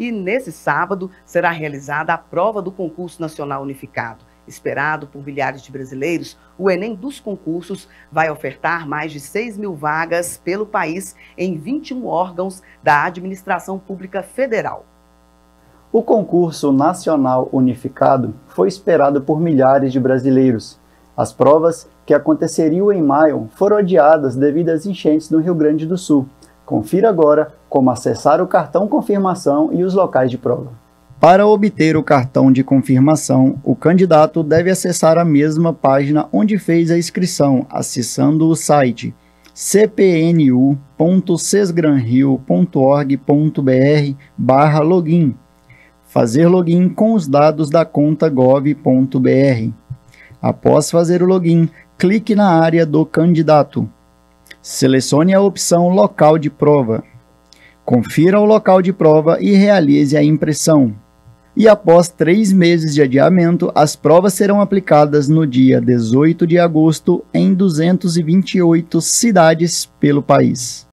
E nesse sábado será realizada a prova do concurso nacional unificado. Esperado por milhares de brasileiros, o Enem dos concursos vai ofertar mais de 6 mil vagas pelo país em 21 órgãos da administração pública federal. O concurso nacional unificado foi esperado por milhares de brasileiros. As provas, que aconteceriam em maio, foram adiadas devido às enchentes no Rio Grande do Sul. Confira agora como acessar o cartão confirmação e os locais de prova. Para obter o cartão de confirmação, o candidato deve acessar a mesma página onde fez a inscrição, acessando o site cpnu.sesgranrio.org.br/login. Fazer login com os dados da conta gov.br. Após fazer o login, clique na área do candidato. Selecione a opção Local de prova. Confira o local de prova e realize a impressão e após três meses de adiamento, as provas serão aplicadas no dia 18 de agosto em 228 cidades pelo país.